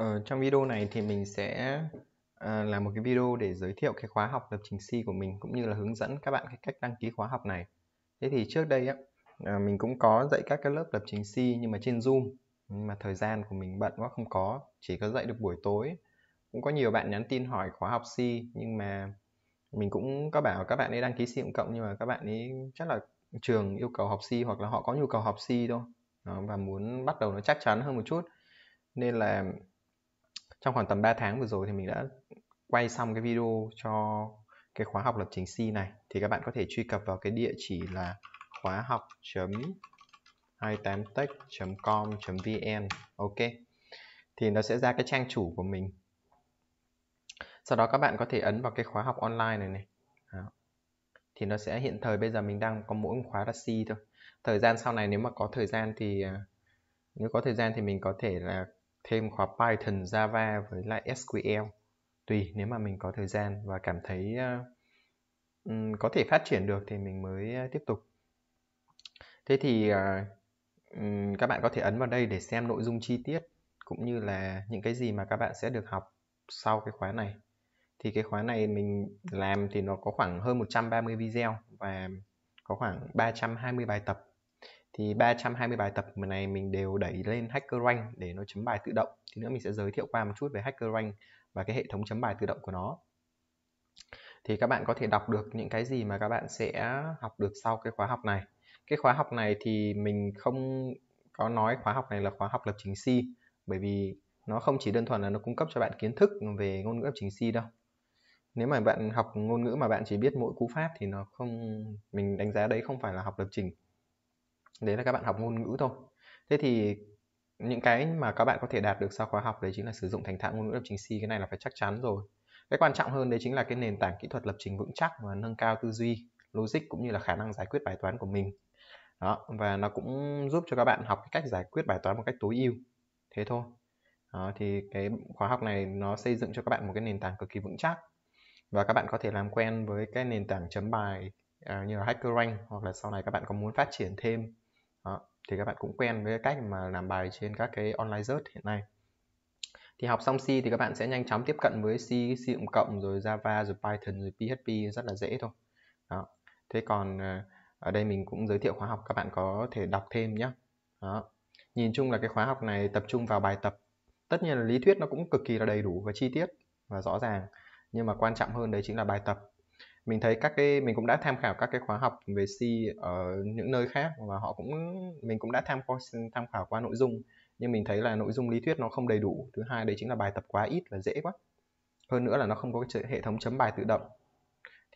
Ờ, trong video này thì mình sẽ à, làm một cái video để giới thiệu cái khóa học lập trình C của mình cũng như là hướng dẫn các bạn cái cách đăng ký khóa học này. Thế thì trước đây á à, mình cũng có dạy các cái lớp lập trình C nhưng mà trên Zoom nhưng mà thời gian của mình bận quá không có, chỉ có dạy được buổi tối. Cũng có nhiều bạn nhắn tin hỏi khóa học C nhưng mà mình cũng có bảo các bạn ấy đăng ký C cộng cộng nhưng mà các bạn ấy chắc là trường yêu cầu học C hoặc là họ có nhu cầu học C thôi Đó, và muốn bắt đầu nó chắc chắn hơn một chút nên là trong khoảng tầm 3 tháng vừa rồi thì mình đã quay xong cái video cho cái khóa học lập trình C này. Thì các bạn có thể truy cập vào cái địa chỉ là khóa học 28 tech com vn. Ok. Thì nó sẽ ra cái trang chủ của mình. Sau đó các bạn có thể ấn vào cái khóa học online này này. Đó. thì nó sẽ hiện thời bây giờ mình đang có mỗi khóa là C thôi. Thời gian sau này nếu mà có thời gian thì à, nếu có thời gian thì mình có thể là thêm khóa Python, Java với lại SQL tùy nếu mà mình có thời gian và cảm thấy uh, có thể phát triển được thì mình mới ờ, tiếp tục. Thế thì uh, um, các bạn có thể ấn vào đây để xem nội dung chi tiết cũng như là những cái gì mà các bạn sẽ được học sau cái khóa này. Thì cái khóa này mình làm thì nó có khoảng hơn 130 video và có khoảng 320 bài tập thì 320 bài tập này mình đều đẩy lên HackerRank để nó chấm bài tự động. Thì nữa mình sẽ giới thiệu qua một chút về HackerRank và cái hệ thống chấm bài tự động của nó. Thì các bạn có thể đọc được những cái gì mà các bạn sẽ học được sau cái khóa học này. Cái khóa học này thì mình không có nói khóa học này là khóa học lập trình C, bởi vì nó không chỉ đơn thuần là nó cung cấp cho bạn kiến thức về ngôn ngữ lập trình C đâu. Nếu mà bạn học ngôn ngữ mà bạn chỉ biết mỗi cú pháp thì nó không, mình đánh giá đấy không phải là học lập trình đấy là các bạn học ngôn ngữ thôi. Thế thì những cái mà các bạn có thể đạt được sau khóa học đấy chính là sử dụng thành thạo ngôn ngữ lập trình C cái này là phải chắc chắn rồi. Cái quan trọng hơn đấy chính là cái nền tảng kỹ thuật lập trình vững chắc và nâng cao tư duy logic cũng như là khả năng giải quyết bài toán của mình. Đó và nó cũng giúp cho các bạn học cái cách giải quyết bài toán một cách tối ưu. Thế thôi. Đó, thì cái khóa học này nó xây dựng cho các bạn một cái nền tảng cực kỳ vững chắc. Và các bạn có thể làm quen với cái nền tảng chấm bài uh, như là HackerRank hoặc là sau này các bạn có muốn phát triển thêm đó. thì các bạn cũng quen với cách mà làm bài trên các cái online search hiện nay. Thì học xong C thì các bạn sẽ nhanh chóng tiếp cận với C, C cộng rồi Java rồi Python rồi PHP rất là dễ thôi. Đó thế còn ờ, ở đây mình cũng giới thiệu khóa học các bạn có thể đọc thêm nhé đó nhìn chung là cái khóa học này tập trung vào bài tập. Tất nhiên là lý thuyết nó cũng cực kỳ là đầy đủ và chi tiết và rõ ràng nhưng mà quan trọng hơn đấy chính là bài tập mình thấy các cái, mình cũng đã tham khảo các cái khóa học về C ở những nơi khác và họ cũng, mình cũng đã tham tham khảo qua nội dung. Nhưng mình thấy là nội dung lý thuyết nó không đầy đủ. Thứ hai đấy chính là bài tập quá ít và dễ quá. Hơn nữa là nó không có cái hệ thống chấm bài tự động.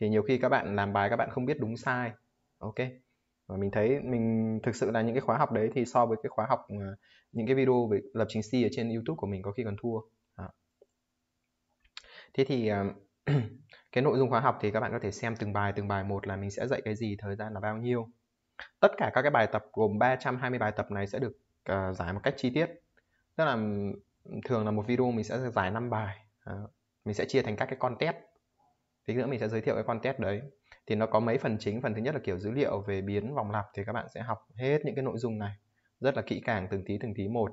Thì nhiều khi các bạn làm bài các bạn không biết đúng sai. Ok. Và mình thấy mình, thực sự là những cái khóa học đấy thì so với cái khóa học à, những cái video về lập trình C ở trên YouTube của mình có khi còn thua. Thế thì à, cái nội dung khóa học thì các bạn có thể xem từng bài từng bài một là mình sẽ dạy cái gì thời gian là bao nhiêu. Tất cả các cái bài tập gồm 320 bài tập này sẽ được uh, giải một cách chi tiết. Tức là thường là một video mình sẽ giải 5 bài uh, mình sẽ chia thành các cái con test tí nữa mình sẽ giới thiệu cái con test đấy. Thì nó có mấy phần chính. Phần thứ nhất là kiểu dữ liệu về biến vòng lặp thì các bạn sẽ học hết những cái nội dung này. Rất là kỹ càng từng tí từng tí một.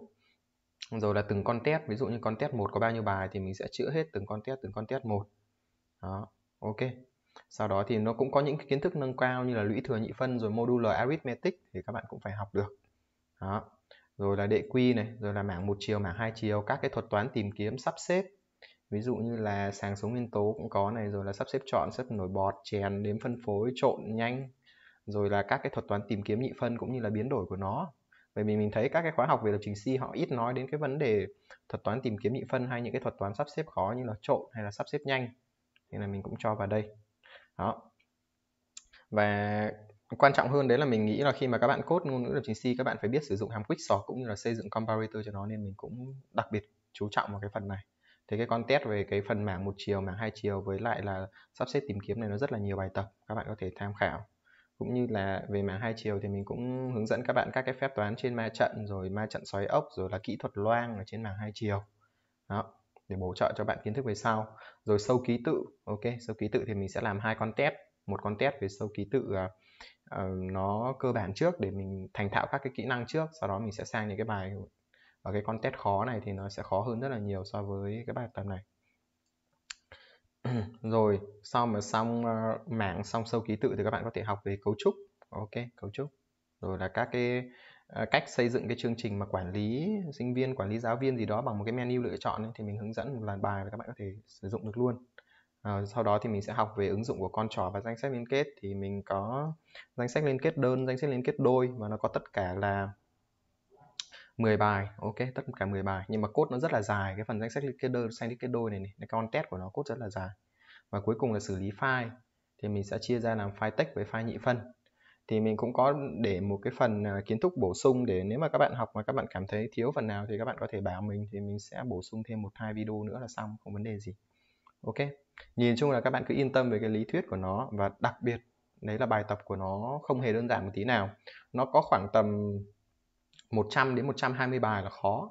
Rồi là từng con test ví dụ như con test một có bao nhiêu bài thì mình sẽ chữa hết từng con test từng con test một đó, ok. Sau đó thì nó cũng có những kiến thức nâng cao như là lũy thừa nhị phân rồi modular arithmetic thì các bạn cũng phải học được. Đó, rồi là đệ quy này, rồi là mảng một chiều, mảng hai chiều, các cái thuật toán tìm kiếm sắp xếp. Ví dụ như là sàng số nguyên tố cũng có này, rồi là sắp xếp chọn, sắp nổi bọt, chèn, đếm phân phối, trộn nhanh. Rồi là các cái thuật toán tìm kiếm nhị phân cũng như là biến đổi của nó. Bởi vì mình thấy các cái khóa học về lập trình C họ ít nói đến cái vấn đề thuật toán tìm kiếm nhị phân hay những cái thuật toán sắp xếp khó như là trộn hay là sắp xếp nhanh nên là mình cũng cho vào đây. Đó. Và quan trọng hơn đấy là mình nghĩ là khi mà các bạn code ngôn ngữ lập trình C, các bạn phải biết sử dụng hàm quicksort cũng như là xây dựng comparator cho nó nên mình cũng đặc biệt chú trọng vào cái phần này. Thế cái con test về cái phần mảng một chiều, mảng hai chiều với lại là sắp xếp tìm kiếm này nó rất là nhiều bài tập, các bạn có thể tham khảo. Cũng như là về mảng hai chiều thì mình cũng hướng dẫn các bạn các cái phép toán trên ma trận, rồi ma trận xoáy ốc, rồi là kỹ thuật loang ở trên mảng hai chiều. Đó để bổ trợ cho bạn kiến thức về sau. Rồi sâu ký tự ok sâu ký tự thì mình sẽ làm hai con test. Một con test về sâu ký tự uh, uh, nó cơ bản trước để mình thành thạo các cái kỹ năng trước sau đó mình sẽ sang những cái bài ở cái con test khó này thì nó sẽ khó hơn rất là nhiều so với cái bài tập này. Rồi sau mà xong uh, mảng xong sâu ký tự thì các bạn có thể học về cấu trúc ok cấu trúc. Rồi là các cái À, cách xây dựng cái chương trình mà quản lý sinh viên quản lý giáo viên gì đó bằng một cái menu lựa chọn ấy, thì mình hướng dẫn một lần bài và các bạn có thể sử dụng được luôn. À, sau đó thì mình sẽ học về ứng dụng của con trỏ và danh sách liên kết. Thì mình có danh sách liên kết đơn danh sách liên kết đôi và nó có tất cả là 10 bài. Ok tất cả 10 bài. Nhưng mà cốt nó rất là dài cái phần danh sách liên kết đơn danh sách liên kết đôi này này cái con test của nó cốt rất là dài. Và cuối cùng là xử lý file. Thì mình sẽ chia ra làm file text với file nhị phân thì mình cũng có để một cái phần à, kiến thức bổ sung để nếu mà các bạn học mà các bạn cảm thấy thiếu phần nào thì các bạn có thể bảo mình thì mình sẽ bổ sung thêm một hai video nữa là xong, không vấn đề gì. Ok, nhìn chung là các bạn cứ yên tâm về cái lý thuyết của nó và đặc biệt đấy là bài tập của nó không hề đơn giản một tí nào. Nó có khoảng tầm 100 đến 120 bài là khó.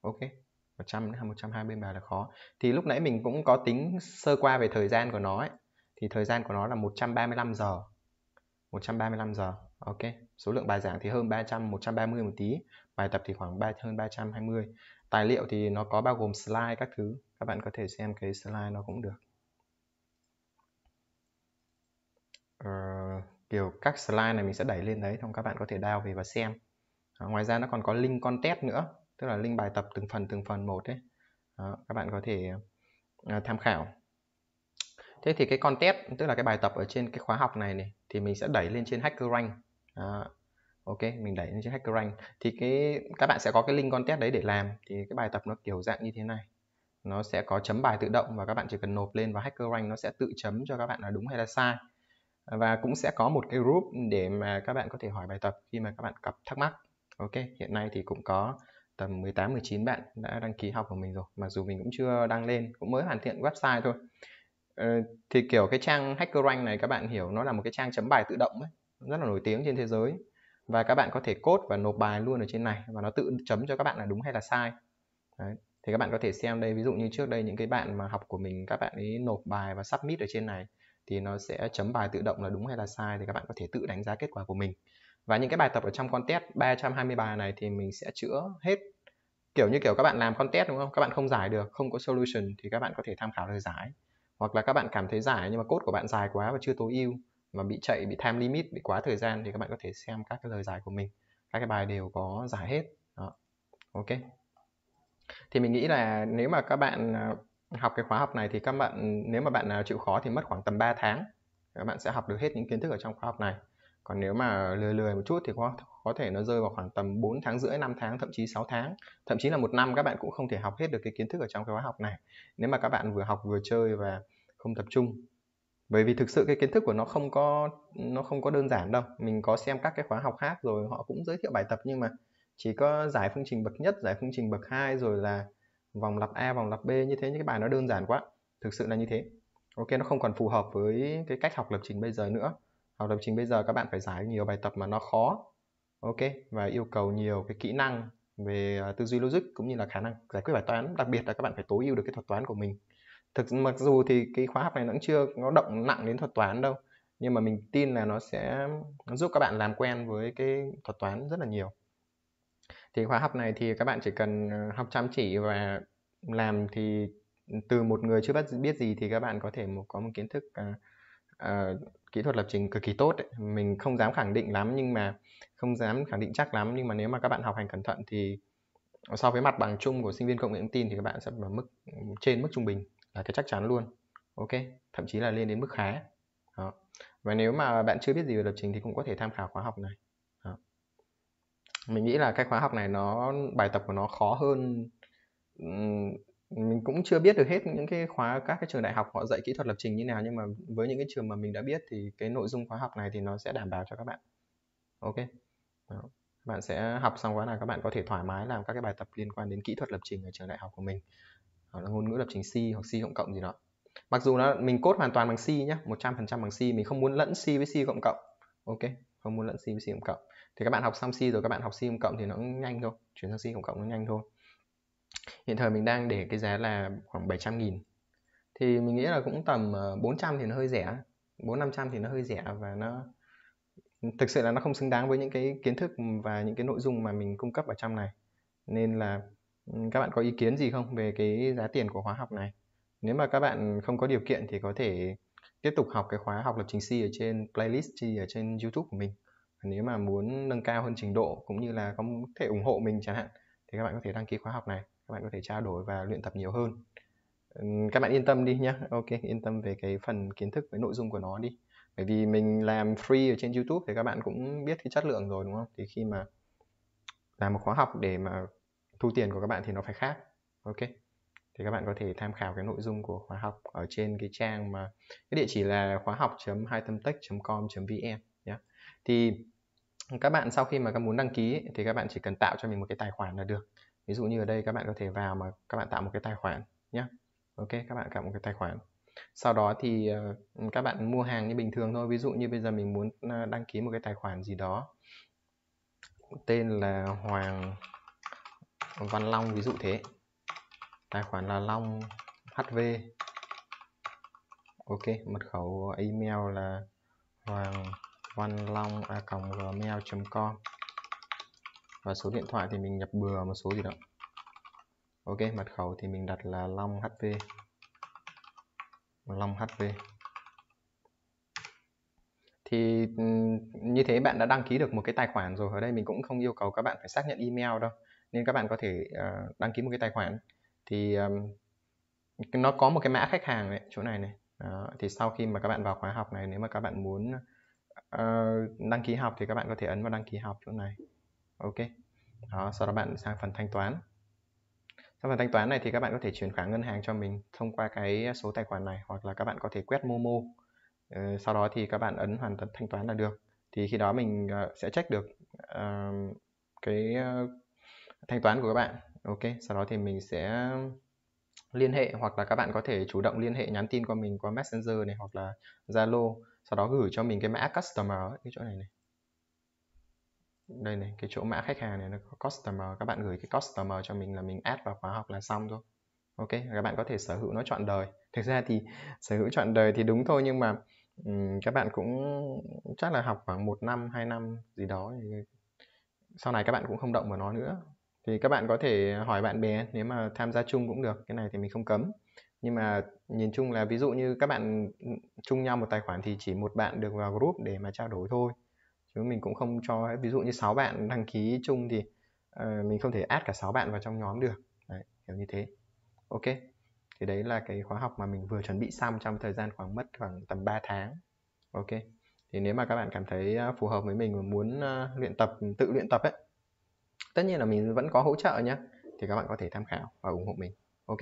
Ok 100 đến 120 bài là khó. Thì lúc nãy mình cũng có tính sơ qua về thời gian của nó ấy. thì thời gian của nó là 135 giờ. 135 giờ. Ok số lượng bài giảng thì hơn 300 130 một tí bài tập thì khoảng 3 hơn 320 tài liệu thì nó có bao gồm slide các thứ các bạn có thể xem cái slide nó cũng được. Uh, kiểu các slide này mình sẽ đẩy lên đấy xong các bạn có thể đào về và xem. Đó, ngoài ra nó còn có link content nữa tức là link bài tập từng phần từng phần một đấy Đó, các bạn có thể uh, tham khảo thế thì cái content tức là cái bài tập ở trên cái khóa học này này thì mình sẽ đẩy lên trên HackerRank à, ok mình đẩy lên trên HackerRank thì cái các bạn sẽ có cái link content đấy để làm. Thì cái bài tập nó kiểu dạng như thế này. Nó sẽ có chấm bài tự động và các bạn chỉ cần nộp lên và HackerRank nó sẽ tự chấm cho các bạn là đúng hay là sai. Và cũng sẽ có một cái group để mà các bạn có thể hỏi bài tập khi mà các bạn gặp thắc mắc. Ok hiện nay thì cũng có tầm 18 19 bạn đã đăng ký học của mình rồi. Mặc dù mình cũng chưa đăng lên cũng mới hoàn thiện website thôi. Ờ, thì, kiểu, cái trang HackerRank này các bạn hiểu, nó là một cái trang chấm bài tự động ấy, rất là nổi tiếng trên thế giới. Và các bạn có thể code và nộp bài luôn ở trên này và nó tự chấm cho các bạn là đúng hay là sai. Đấy. thì các bạn có thể xem đây, ví dụ như trước đây những cái bạn mà học của mình, các bạn ấy nộp bài và submit ở trên này thì nó sẽ chấm bài tự động là đúng hay là sai thì các bạn có thể tự đánh giá kết quả của mình. Và những cái bài tập ở trong contest 320 bài này thì mình sẽ chữa hết. Kiểu như kiểu các bạn làm contest đúng không? Các bạn không giải được, không có solution thì các bạn có thể tham khảo lời giải hoặc là các bạn cảm thấy giải nhưng mà cốt của bạn dài quá và chưa tối ưu, mà bị chạy, bị time limit, bị quá thời gian thì các bạn có thể xem các cái lời giải của mình. Các cái bài đều có giải hết. Đó. Ok. Thì mình nghĩ là nếu mà các bạn à, học cái khóa học này thì các bạn, nếu mà bạn nào chịu khó thì mất khoảng tầm 3 tháng các bạn sẽ học được hết những kiến thức ở trong khóa học này. Còn nếu mà lười lười một chút thì có có thể nó rơi vào khoảng tầm 4 tháng rưỡi 5 tháng, thậm chí 6 tháng. Thậm chí là một năm các bạn cũng không thể học hết được cái kiến thức ở trong cái khóa học này. Nếu mà các bạn vừa học vừa chơi và không tập trung. Bởi vì thực sự cái kiến thức của nó không có, nó không có đơn giản đâu. Mình có xem các cái khóa học khác rồi, họ cũng giới thiệu bài tập nhưng mà chỉ có giải phương trình bậc nhất, giải phương trình bậc hai rồi là vòng lặp A, vòng lặp B, như thế, những cái bài nó đơn giản quá. Thực sự là như thế. Ok, nó không còn phù hợp với cái cách học lập trình bây giờ nữa. Học lập trình bây giờ các bạn phải giải nhiều bài tập mà nó khó. Ok, và yêu cầu nhiều cái kỹ năng về à, tư duy logic cũng như là khả năng giải quyết bài toán. Đặc biệt là các bạn phải tối ưu được cái thuật toán của mình thực mặc dù thì cái khóa học này nó cũng chưa nó động nặng đến thuật toán đâu nhưng mà mình tin là nó sẽ giúp các bạn làm quen với cái thuật toán rất là nhiều thì khóa học này thì các bạn chỉ cần ờ, học chăm chỉ và làm thì từ một người chưa biết gì thì các bạn có thể có một kiến thức uh, uh, kỹ thuật lập trình cực kỳ tốt ấy. mình không dám khẳng định lắm nhưng mà không dám khẳng định chắc lắm nhưng mà nếu mà các bạn học hành cẩn thận thì so với mặt bằng chung của sinh viên công nghệ thông tin thì các bạn sẽ ở mức trên mức trung bình là cái chắc chắn luôn ok, thậm chí là lên đến mức khá Đó. và nếu mà bạn chưa biết gì về lập trình thì cũng có thể tham khảo khóa học này Đó. mình nghĩ là cái khóa học này nó, bài tập của nó khó hơn mình cũng chưa biết được hết những cái khóa, các cái trường đại học họ dạy kỹ thuật lập trình như nào, nhưng mà với những cái trường mà mình đã biết thì cái nội dung khóa học này thì nó sẽ đảm bảo cho các bạn ok Đó. bạn sẽ học xong khóa này, các bạn có thể thoải mái làm các cái bài tập liên quan đến kỹ thuật lập trình ở trường đại học của mình hoặc là ngôn ngữ lập trình C hoặc C cộng cộng gì đó. Mặc dù nó, mình cốt hoàn toàn bằng C nhé 100% bằng C, mình không muốn lẫn C với C cộng cộng. Ok, không muốn lẫn C với C cộng cộng. Thì các bạn học xong C rồi, các bạn học C cộng cộng thì nó cũng nhanh thôi, chuyển sang C cộng cộng nó nhanh thôi. Hiện thời mình đang để cái giá là khoảng 700 nghìn. Thì mình nghĩ là cũng tầm ờ, 400 thì nó hơi rẻ. 4 500 thì nó hơi rẻ và nó, thực sự là nó không xứng đáng với những cái kiến thức và những cái nội dung mà mình cung cấp ở trong này. Nên là Ừ, các bạn có ý kiến gì không về cái giá tiền của khóa học này? Nếu mà các bạn không có điều kiện thì có thể tiếp tục học cái khóa học lập trình C ở trên playlist chi ở trên YouTube của mình. Nếu mà muốn nâng cao hơn trình độ cũng như là có thể ủng hộ mình chẳng hạn thì các bạn có thể đăng ký khóa học này, các bạn có thể trao đổi và luyện tập nhiều hơn. Ừ, các bạn yên tâm đi nhé ok, yên tâm về cái phần kiến thức với nội dung của nó đi. Bởi vì mình làm free ở trên YouTube thì các bạn cũng biết cái chất lượng rồi, đúng không? Thì khi mà làm một khóa học để mà thu tiền của các bạn thì nó phải khác. Ok. Thì các bạn có thể tham khảo cái nội dung của khóa học ở trên cái trang mà cái địa chỉ là khóa học hai tâm com vn nhé thì các bạn sau khi mà các muốn đăng ký thì các bạn chỉ cần tạo cho mình một cái tài khoản là được. Ví dụ như ở đây các bạn có thể vào mà các bạn tạo một cái tài khoản nhé ok các bạn tạo một cái tài khoản. Sau đó thì uh, các bạn mua hàng như bình thường thôi. Ví dụ như bây giờ mình muốn ờ, đăng ký một cái tài khoản gì đó tên là Hoàng Văn Long ví dụ thế. Tài khoản là Long HV ok, mật khẩu email là hoàng văn long a gmail.com và số điện thoại thì mình nhập bừa một số gì đó. Ok, mật khẩu thì mình đặt là long hv long hv thì ừ, như thế bạn đã đăng ký được một cái tài khoản rồi. Ở đây mình cũng không yêu cầu các bạn phải xác nhận email đâu nên các bạn có thể uh, đăng ký một cái tài khoản. Thì um, nó có một cái mã khách hàng này, chỗ này này. Đó. thì sau khi mà các bạn vào khóa học này nếu mà các bạn muốn uh, đăng ký học thì các bạn có thể ấn vào đăng ký học chỗ này. Ok. Đó sau đó bạn sang phần thanh toán. Sau phần thanh toán này thì các bạn có thể chuyển khoản ngân hàng cho mình thông qua cái số tài khoản này hoặc là các bạn có thể quét Momo. Uh, sau đó thì các bạn ấn hoàn tất thanh toán là được. Thì khi đó mình uh, sẽ check được uh, cái uh, thanh toán của các bạn. Ok sau đó thì mình sẽ liên hệ hoặc là các bạn có thể chủ động liên hệ nhắn tin qua mình qua messenger này hoặc là zalo. Sau đó gửi cho mình cái mã customer ấy, cái chỗ này này. Đây này cái chỗ mã khách hàng này nó có customer. Các bạn gửi cái customer cho mình là mình add vào khóa học là xong thôi. Ok các bạn có thể sở hữu nó chọn đời. Thực ra thì sở hữu chọn đời thì đúng thôi nhưng mà um, các bạn cũng chắc là học khoảng một năm hai năm gì đó thì sau này các bạn cũng không động vào nó nữa thì các bạn có thể hỏi bạn bè nếu mà tham gia chung cũng được cái này thì mình không cấm. Nhưng mà nhìn chung là ví dụ như các bạn ừ, chung nhau một tài khoản thì chỉ một bạn được vào group để mà trao đổi thôi. Chứ mình cũng không cho ví dụ như 6 bạn đăng ký chung thì uh, mình không thể add cả 6 bạn vào trong nhóm được. Đấy, kiểu như thế. Ok thì đấy là cái khóa học mà mình vừa chuẩn bị xong trong thời gian khoảng mất khoảng tầm 3 tháng. Ok thì nếu mà các bạn cảm thấy ờ, phù hợp với mình và muốn uh, luyện tập tự luyện tập ấy tất nhiên là mình vẫn có hỗ trợ nhé thì các bạn có thể tham khảo và ủng hộ mình. Ok?